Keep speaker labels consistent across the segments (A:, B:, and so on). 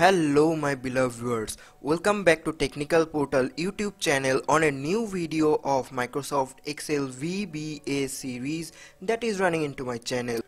A: Hello my beloved viewers, welcome back to Technical Portal YouTube channel on a new video of Microsoft Excel VBA series that is running into my channel.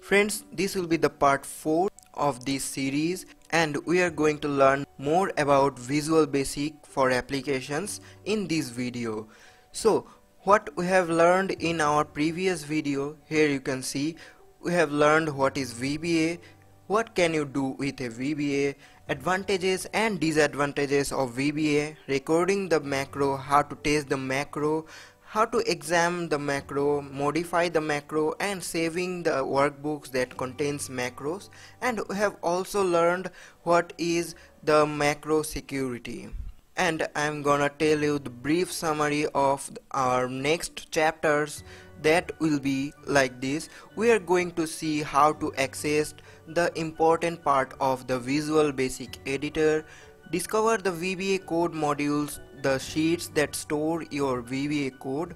A: Friends, this will be the part 4 of this series and we are going to learn more about Visual Basic for applications in this video. So, what we have learned in our previous video, here you can see we have learned what is VBA, what can you do with a VBA, advantages and disadvantages of VBA, recording the macro, how to test the macro, how to examine the macro, modify the macro and saving the workbooks that contains macros. And we have also learned what is the macro security. And I'm gonna tell you the brief summary of our next chapters that will be like this. We are going to see how to access the important part of the visual basic editor discover the VBA code modules the sheets that store your VBA code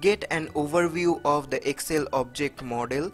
A: get an overview of the Excel object model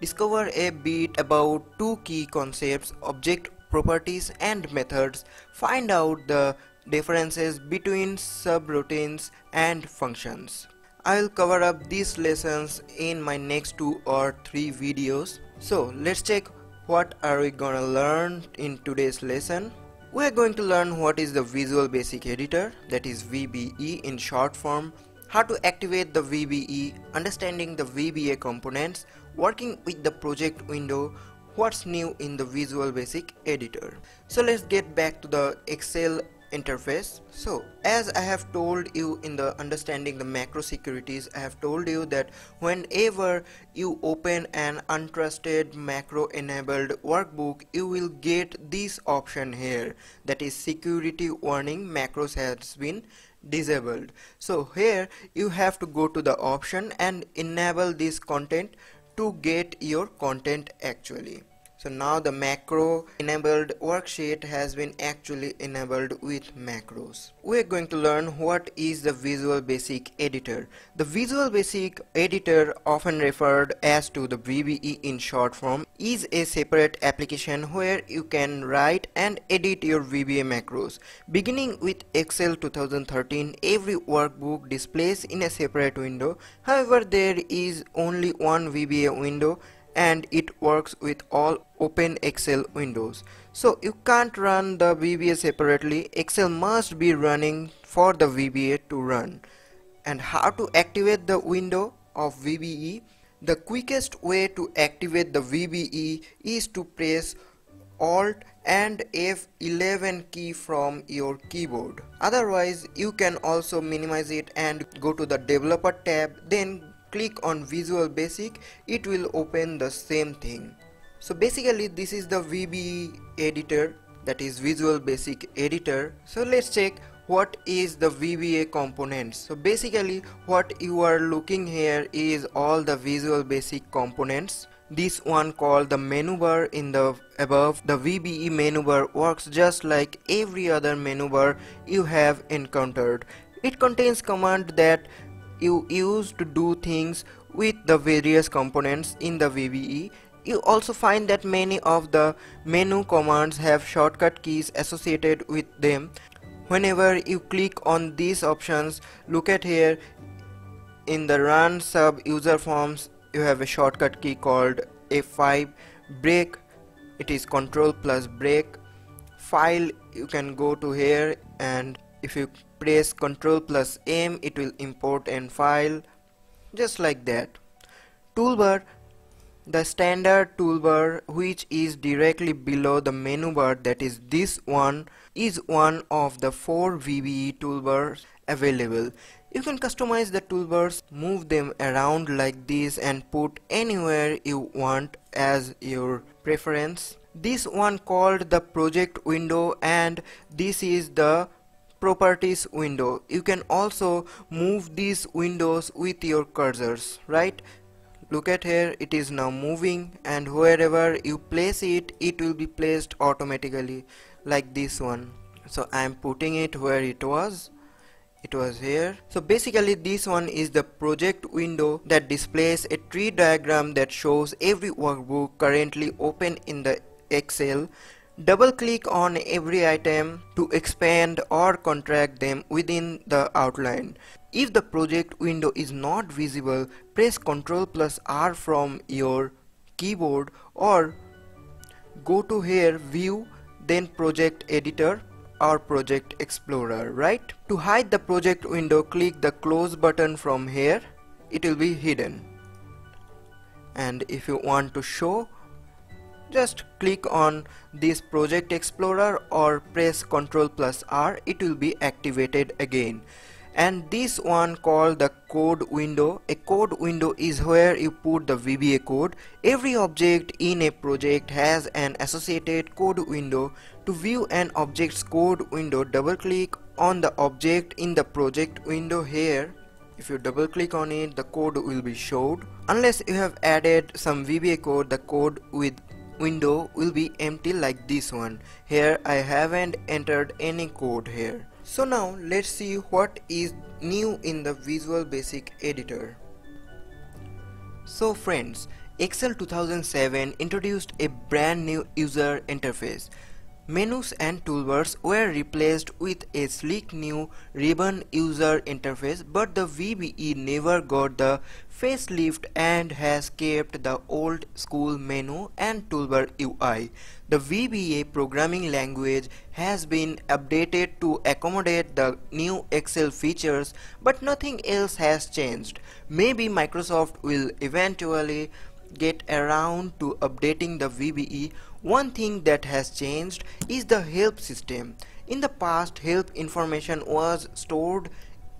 A: discover a bit about two key concepts object properties and methods find out the differences between subroutines and functions I'll cover up these lessons in my next two or three videos. So let's check what are we gonna learn in today's lesson. We're going to learn what is the Visual Basic Editor that is VBE in short form, how to activate the VBE, understanding the VBA components, working with the project window, what's new in the Visual Basic Editor. So let's get back to the Excel interface. So as I have told you in the understanding the macro securities I have told you that whenever you open an untrusted macro enabled workbook you will get this option here. That is security warning macros has been disabled. So here you have to go to the option and enable this content to get your content actually so now the macro enabled worksheet has been actually enabled with macros. We're going to learn what is the Visual Basic Editor. The Visual Basic Editor often referred as to the VBE in short form is a separate application where you can write and edit your VBA macros. Beginning with Excel 2013 every workbook displays in a separate window however there is only one VBA window and it works with all open excel windows. So you can't run the VBA separately. Excel must be running for the VBA to run. And how to activate the window of VBE the quickest way to activate the VBE is to press alt and F11 key from your keyboard. Otherwise you can also minimize it and go to the developer tab then click on Visual Basic it will open the same thing. So basically this is the VB editor that is Visual Basic editor. So let's check what is the VBA components. So basically what you are looking here is all the Visual Basic components. This one called the menu bar in the above. The VBE menu bar works just like every other menu bar you have encountered. It contains command that you use to do things with the various components in the VBE. You also find that many of the menu commands have shortcut keys associated with them. Whenever you click on these options, look at here in the run sub user forms you have a shortcut key called F5 break it is control plus break file you can go to here and if you press ctrl plus m it will import an file just like that. Toolbar the standard toolbar which is directly below the menu bar that is this one is one of the four VBE toolbars available. You can customize the toolbars move them around like this and put anywhere you want as your preference. This one called the project window and this is the properties window. You can also move these windows with your cursors right? Look at here it is now moving and wherever you place it it will be placed automatically like this one. So I am putting it where it was. It was here. So basically this one is the project window that displays a tree diagram that shows every workbook currently open in the Excel Double click on every item to expand or contract them within the outline. If the project window is not visible, press Ctrl plus R from your keyboard or go to here view then project editor or project explorer right? To hide the project window click the close button from here. It will be hidden. And if you want to show just click on this project explorer or press ctrl plus r it will be activated again. And this one called the code window. A code window is where you put the VBA code. Every object in a project has an associated code window. To view an object's code window double click on the object in the project window here. If you double click on it the code will be showed. Unless you have added some VBA code the code with window will be empty like this one. Here I haven't entered any code here. So now let's see what is new in the Visual Basic editor. So friends, Excel 2007 introduced a brand new user interface Menus and toolbars were replaced with a sleek new ribbon user interface but the VBE never got the facelift and has kept the old school menu and toolbar UI. The VBA programming language has been updated to accommodate the new Excel features but nothing else has changed. Maybe Microsoft will eventually get around to updating the VBE, one thing that has changed is the help system. In the past, help information was stored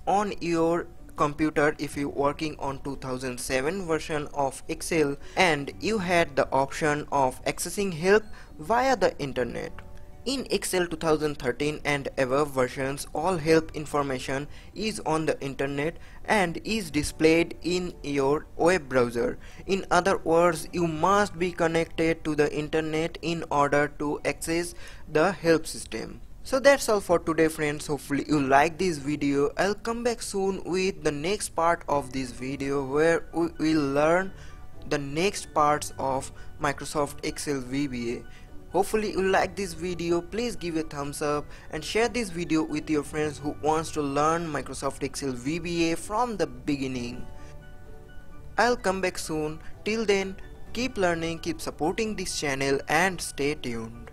A: on your computer if you were working on 2007 version of Excel and you had the option of accessing help via the internet. In Excel 2013 and above versions, all help information is on the internet and is displayed in your web browser. In other words, you must be connected to the internet in order to access the help system. So that's all for today friends hopefully you like this video I'll come back soon with the next part of this video where we will learn the next parts of Microsoft Excel VBA Hopefully you like this video, please give a thumbs up and share this video with your friends who wants to learn Microsoft Excel VBA from the beginning. I'll come back soon, till then keep learning, keep supporting this channel and stay tuned.